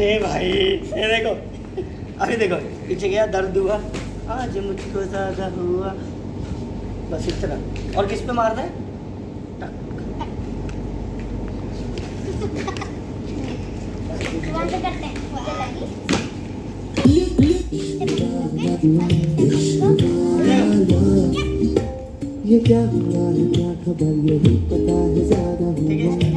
मार अरे भाई ये देखो। अभी देखो पीछे गया दर्द हुआ। आज मुझको ज़्यादा हुआ। बस इतना। और किस पे है मुझे लगी ये क्या हुआ है? क्या खबर? यही पता है ज़्यादा हुआ।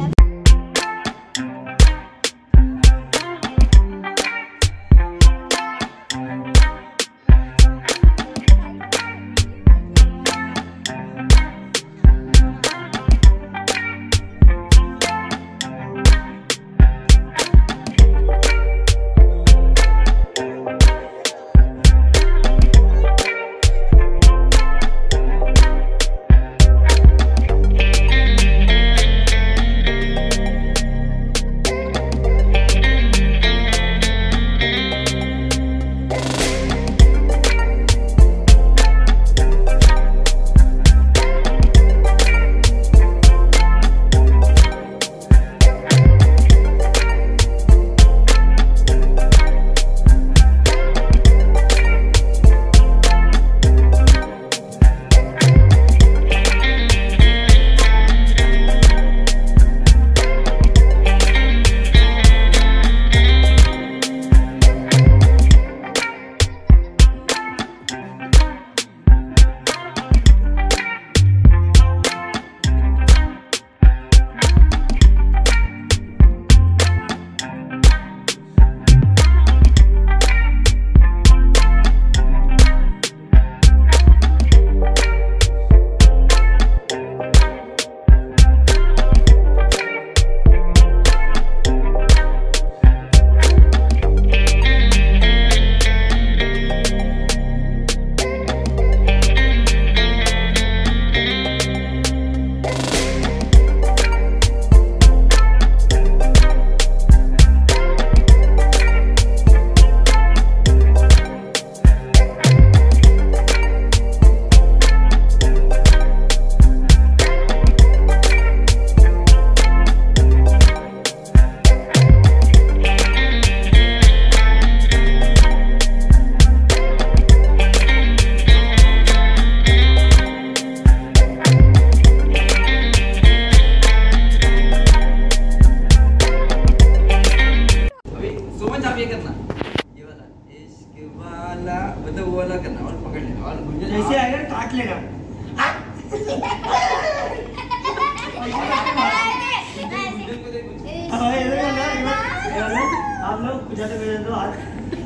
आप लोग गुजाते गुजाते हाथ।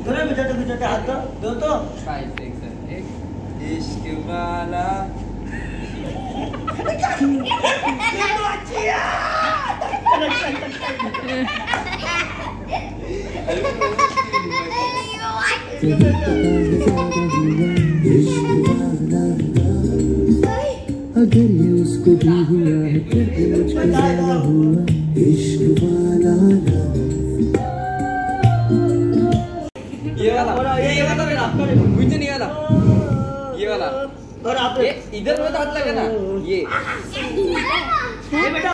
दोनों गुजाते गुजाते हाथ दो। दो तो। फाइव सिक्स सेवन एट इश्क वाला। अगर ये उसको भी हुआ है भी मुझको ज़्यादा हुआ। वाला। और आप ये इधर तो हाथ लगाना ये। ये बेटा।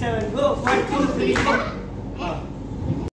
सिक्स सेवन गो टूटा तो फाइव